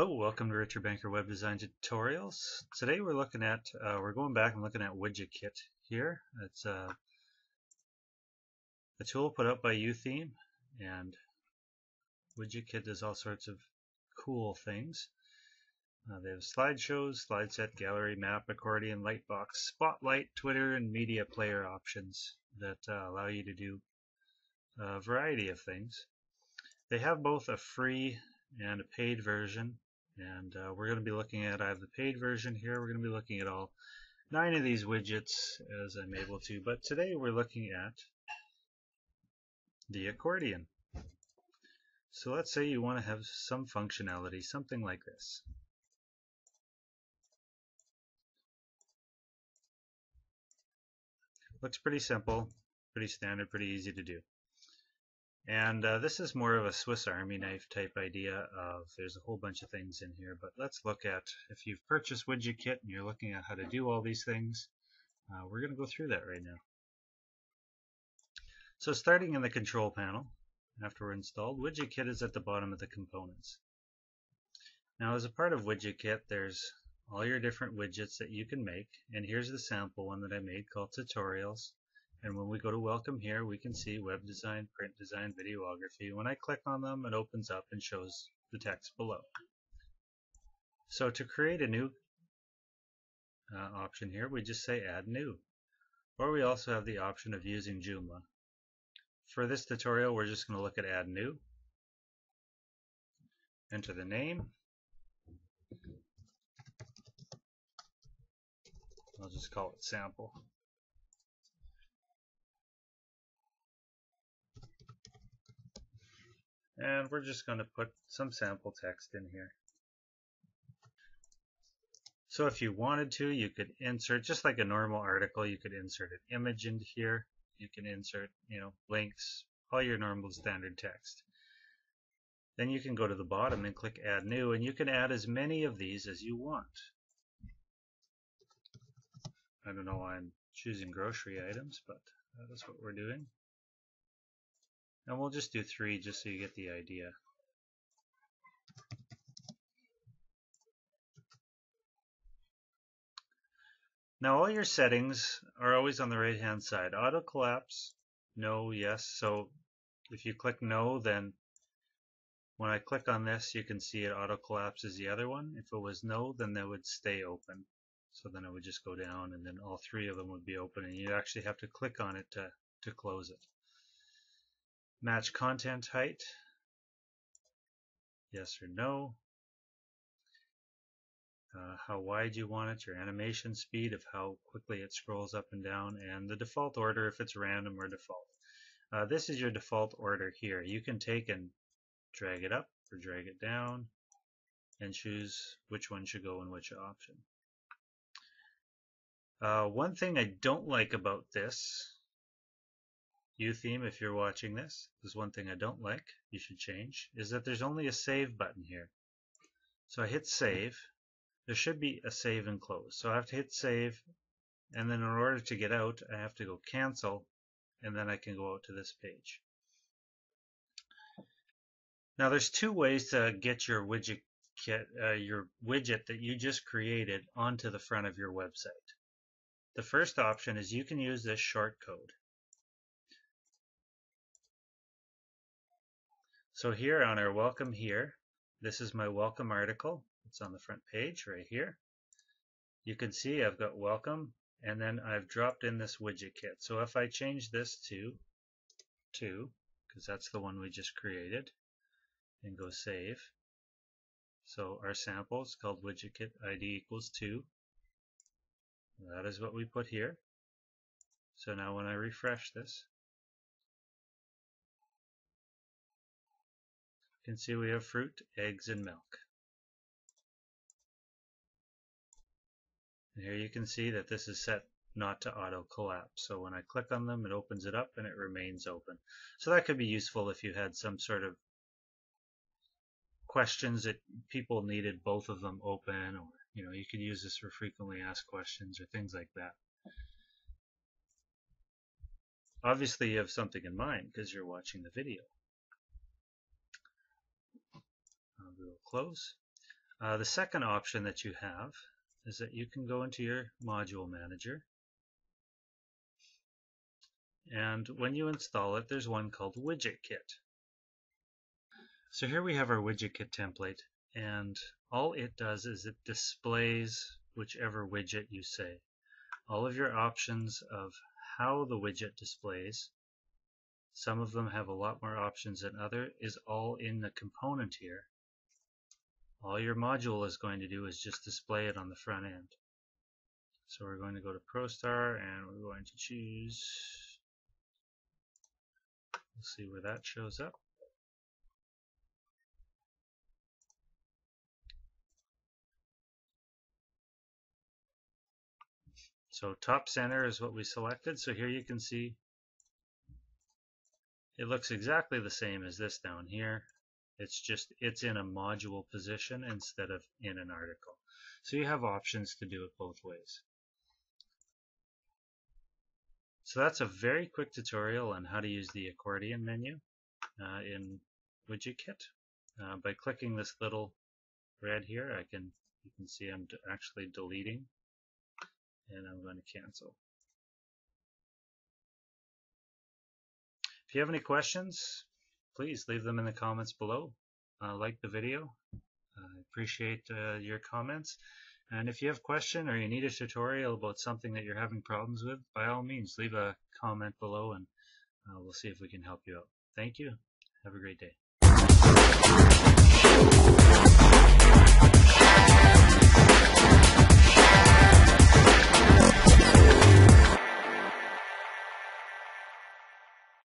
Hello, welcome to Richard Bankert Web Design Tutorials. Today we're looking at, uh, we're going back and looking at WidgetKit here. It's uh, a tool put out by YooTheme and WidgetKit does all sorts of cool things. Uh, they have slideshows, slide set, gallery, map, accordion, lightbox, spotlight, Twitter, and media player options that uh, allow you to do a variety of things. They have both a free and a paid version. And uh, we're going to be looking at, I have the paid version here. We're going to be looking at all nine of these widgets as I'm able to. But today we're looking at the accordion. So let's say you want to have some functionality, something like this. Looks pretty simple, pretty standard, pretty easy to do. And uh, this is more of a Swiss Army knife type idea of there's a whole bunch of things in here, but let's look at if you've purchased Widget Kit and you're looking at how to do all these things, uh, we're going to go through that right now. So starting in the control panel, after we're installed, Widget Kit is at the bottom of the components. Now as a part of Widget Kit, there's all your different widgets that you can make, and here's the sample one that I made called Tutorials. And when we go to welcome here, we can see web design, print design, videography. When I click on them, it opens up and shows the text below. So to create a new uh, option here, we just say add new. Or we also have the option of using Joomla. For this tutorial, we're just going to look at add new. Enter the name. I'll just call it sample. And we're just going to put some sample text in here. So if you wanted to, you could insert, just like a normal article, you could insert an image into here. You can insert, you know, links, all your normal standard text. Then you can go to the bottom and click Add New, and you can add as many of these as you want. I don't know why I'm choosing grocery items, but that's what we're doing. And we'll just do three just so you get the idea. Now all your settings are always on the right hand side. Auto collapse, no, yes. So if you click no, then when I click on this, you can see it auto collapses the other one. If it was no, then they would stay open. So then it would just go down and then all three of them would be open and you actually have to click on it to, to close it. Match content height. Yes or no. Uh, how wide you want it, your animation speed of how quickly it scrolls up and down, and the default order if it's random or default. Uh, this is your default order here. You can take and drag it up or drag it down and choose which one should go in which option. Uh, one thing I don't like about this YooTheme, if you're watching this, there's one thing I don't like, you should change, is that there's only a save button here. So I hit save, there should be a save and close. So I have to hit save, and then in order to get out, I have to go cancel, and then I can go out to this page. Now there's two ways to get your widget kit, uh, your widget that you just created onto the front of your website. The first option is you can use this short code. So here on our welcome here, this is my welcome article. It's on the front page right here. You can see I've got welcome and then I've dropped in this widget kit. So if I change this to 2, because that's the one we just created, and go save. So our sample is called widget kit ID equals 2. That is what we put here. So now when I refresh this, Can see we have fruit, eggs, and milk. And here you can see that this is set not to auto collapse. So when I click on them, it opens it up and it remains open. So that could be useful if you had some sort of questions that people needed both of them open or you know you could use this for frequently asked questions or things like that. Obviously you have something in mind because you're watching the video. Will close. Uh, the second option that you have is that you can go into your module manager. And when you install it there's one called widget kit. So here we have our widget kit template and all it does is it displays whichever widget you say. All of your options of how the widget displays some of them have a lot more options than other is all in the component here all your module is going to do is just display it on the front end. So we're going to go to Protostar and we're going to choose, see where that shows up. So top center is what we selected. So here you can see it looks exactly the same as this down here. It's just, it's in a module position instead of in an article. So you have options to do it both ways. So that's a very quick tutorial on how to use the accordion menu uh, in WidgetKit. Uh, by clicking this little red here, I can you can see I'm actually deleting and I'm going to cancel. If you have any questions, please leave them in the comments below. Uh, like the video. I appreciate uh, your comments. And if you have a question or you need a tutorial about something that you're having problems with, by all means, leave a comment below and uh, we'll see if we can help you out. Thank you. Have a great day.